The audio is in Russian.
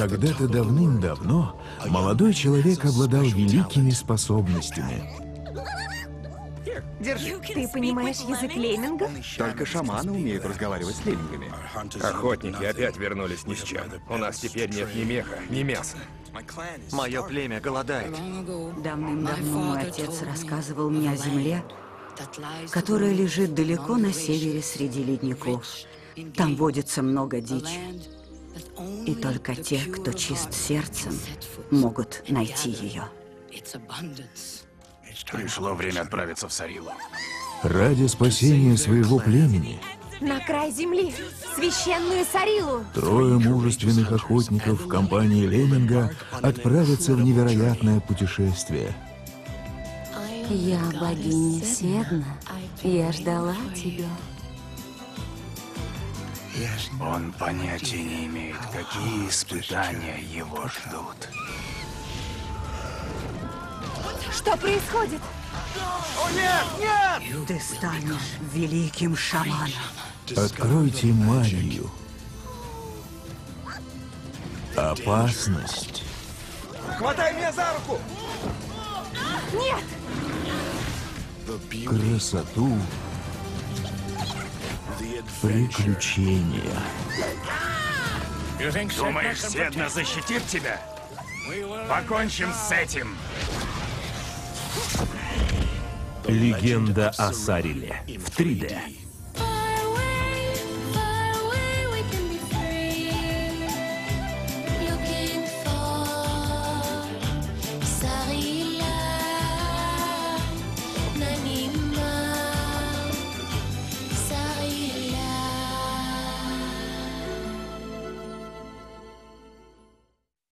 Когда-то давным-давно молодой человек обладал великими способностями. Держи. Ты понимаешь язык леммингов? Только шаманы умеют разговаривать с леммингами. Охотники опять вернулись ни с чем. У нас теперь нет ни меха, ни мяса. Мое племя голодает. Давным-давно мой отец рассказывал мне о земле, которая лежит далеко на севере среди ледников. Там водится много дичи. И только те, кто чист сердцем, могут найти ее. Пришло время отправиться в Сарилу. Ради спасения своего племени На край земли. Священную Сарилу. трое мужественных охотников в компании Леминга отправятся в невероятное путешествие. Я богиня Седна. Я ждала тебя. Он понятия не имеет, какие испытания его ждут. Что происходит? Ты станешь великим шаманом. Откройте магию. Опасность. Хватай меня за руку! Нет! красоту, приключения. Думаешь, Седна защитит тебя? Покончим с этим. Легенда о Сариле в 3D.